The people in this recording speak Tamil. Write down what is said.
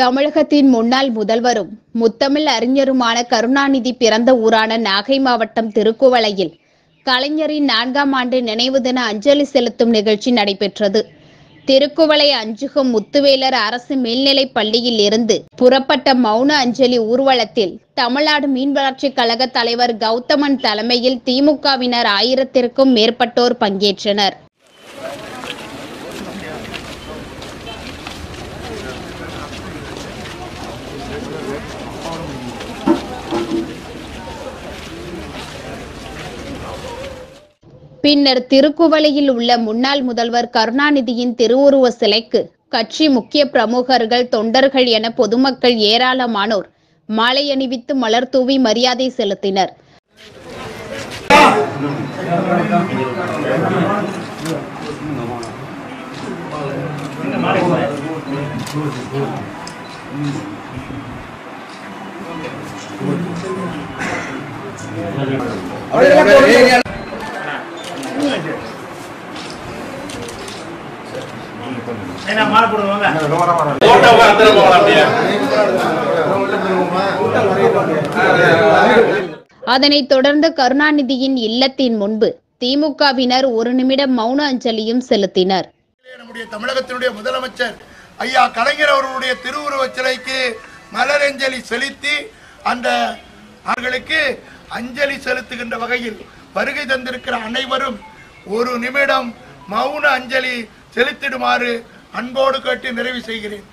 தமிழகத்தின் முன்னாள் முதல்வரும் முத்தமிழ் அறிஞருமான கருணாநிதி பிறந்த ஊரான நாகை மாவட்டம் திருக்குவளையில் கலைஞரின் நான்காம் ஆண்டு நினைவு தின அஞ்சலி செலுத்தும் நிகழ்ச்சி நடைபெற்றது. திருக்குவளை அஞ்சுகம் முத்துவேலர் அரசு மேல்நிலைப் பள்ளியில் இருந்து புறப்பட்ட மௌன அஞ்சலி ஊர்வலத்தில் தமிழ்நாடு மீன்வளர்ச்சிக் கழக தலைவர் கௌதமன் தலைமையில் திமுகவினர் ஆயிரத்திற்கும் மேற்பட்டோர் பங்கேற்றனர். பின்னர் திருக்குவளையில் உள்ள முன்னாள் முதல்வர் கருணாநிதியின் திருவுருவ சிலைக்கு கட்சி முக்கிய பிரமுகர்கள் தொண்டர்கள் என பொதுமக்கள் ஏராளமானோர் மாலை அணிவித்து மலர் தூவி மரியாதை செலுத்தினர். அதனைத் தொடர்ந்து கருணாநிதியின் இல்லத்தின் முன்பு திமுகவினர் ஒரு நிமிடம் மௌன அஞ்சலியும் செலுத்தினர். நம்முடைய தமிழகத்தினுடைய முதலமைச்சர் ஐயா கலைஞர் அவர்களுடைய திருவுருவச் சிலைக்கு மலரஞ்சலி செலுத்தி அந்த அவர்களுக்கு அஞ்சலி செலுத்துகின்ற வகையில் வருகை தந்திருக்கிற அனைவரும் ஒரு நிமிடம் மௌன அஞ்சலி செலுத்திடுமாறு அன்போடு கேட்டு நிறைவு செய்கிறேன்.